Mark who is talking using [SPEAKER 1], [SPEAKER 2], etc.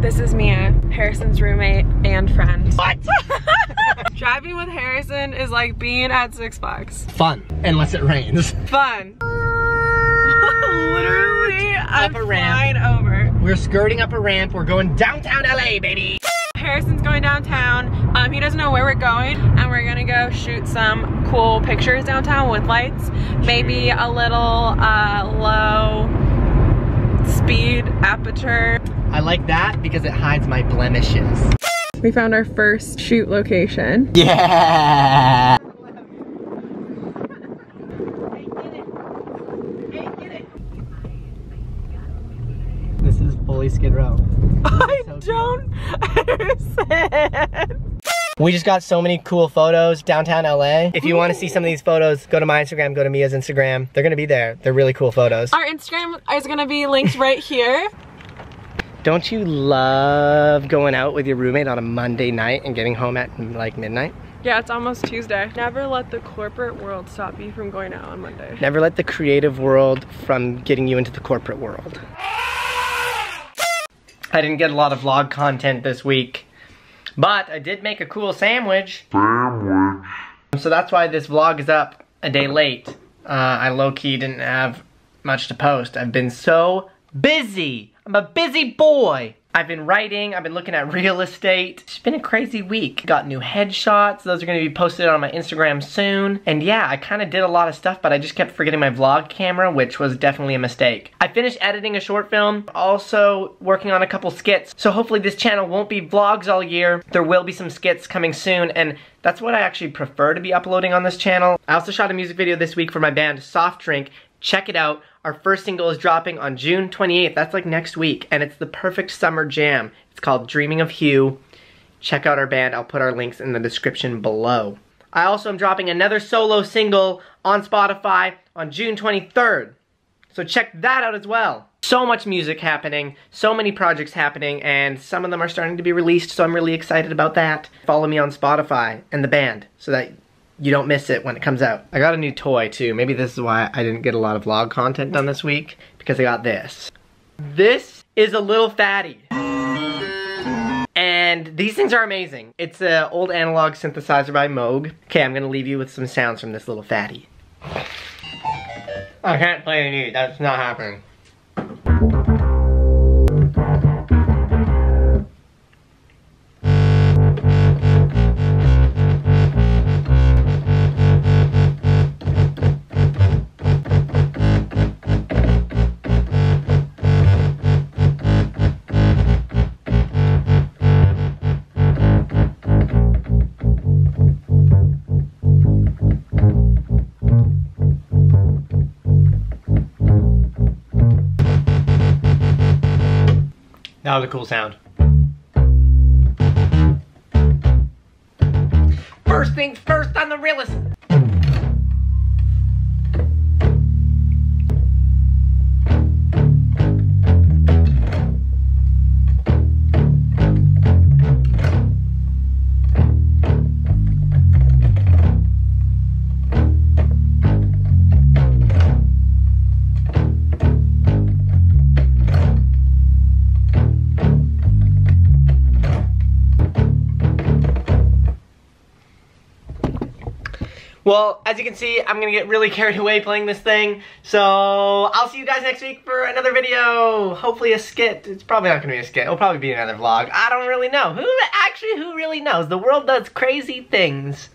[SPEAKER 1] This is Mia, Harrison's roommate and friend.
[SPEAKER 2] What?
[SPEAKER 1] Driving with Harrison is like being at Six Flags.
[SPEAKER 2] Fun, unless it rains.
[SPEAKER 1] Fun. Literally, I'm
[SPEAKER 2] a ramp.
[SPEAKER 1] flying over.
[SPEAKER 2] We're skirting up a ramp. We're going downtown LA, baby.
[SPEAKER 1] Harrison's going downtown. Um, he doesn't know where we're going, and we're gonna go shoot some cool pictures downtown with lights. Maybe a little uh, low speed aperture.
[SPEAKER 2] I like that because it hides my blemishes.
[SPEAKER 1] We found our first shoot location.
[SPEAKER 2] Yeah. This is fully Skid Row.
[SPEAKER 1] I
[SPEAKER 2] So
[SPEAKER 1] don't understand.
[SPEAKER 2] We just got so many cool photos downtown LA. If you want to see some of these photos, go to my Instagram, go to Mia's Instagram. They're gonna be there. They're really cool photos.
[SPEAKER 1] Our Instagram is gonna be linked right here.
[SPEAKER 2] Don't you love going out with your roommate on a Monday night and getting home at like midnight?
[SPEAKER 1] Yeah, it's almost Tuesday. Never let the corporate world stop you from going out on Monday.
[SPEAKER 2] Never let the creative world from getting you into the corporate world. I didn't get a lot of vlog content this week, but I did make a cool sandwich. Sandwich. So that's why this vlog is up a day late. Uh, I low-key didn't have much to post. I've been so busy. I'm a busy boy. I've been writing, I've been looking at real estate. It's been a crazy week. Got new headshots, those are gonna be posted on my Instagram soon. And yeah, I kinda did a lot of stuff, but I just kept forgetting my vlog camera, which was definitely a mistake. I finished editing a short film, also working on a couple skits. So hopefully this channel won't be vlogs all year. There will be some skits coming soon, and that's what I actually prefer to be uploading on this channel. I also shot a music video this week for my band Soft Drink. Check it out. Our first single is dropping on June 28th. That's like next week. And it's the perfect summer jam. It's called Dreaming of Hue. Check out our band. I'll put our links in the description below. I also am dropping another solo single on Spotify on June 23rd. So check that out as well. So much music happening, so many projects happening, and some of them are starting to be released, so I'm really excited about that. Follow me on Spotify and the band so that you don't miss it when it comes out. I got a new toy too. Maybe this is why I didn't get a lot of vlog content done this week, because I got this. This is a little Phatty. And these things are amazing. It's an old analog synthesizer by Moog. Okay, I'm gonna leave you with some sounds from this little Phatty. I can't play any, that's not happening. That was a cool sound. First things first on the realist. Well, as you can see, I'm gonna get really carried away playing this thing. So, I'll see you guys next week for another video. Hopefully a skit. It's probably not gonna be a skit. It'll probably be another vlog. I don't really know. Who actually, who really knows? The world does crazy things.